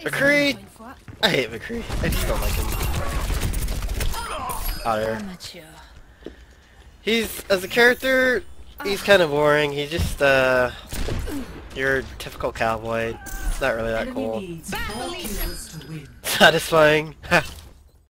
McCree! I hate McCree. I just don't like him. Out there. He's, as a character, he's kind of boring. He's just, uh, your typical cowboy. It's not really that cool. Satisfying.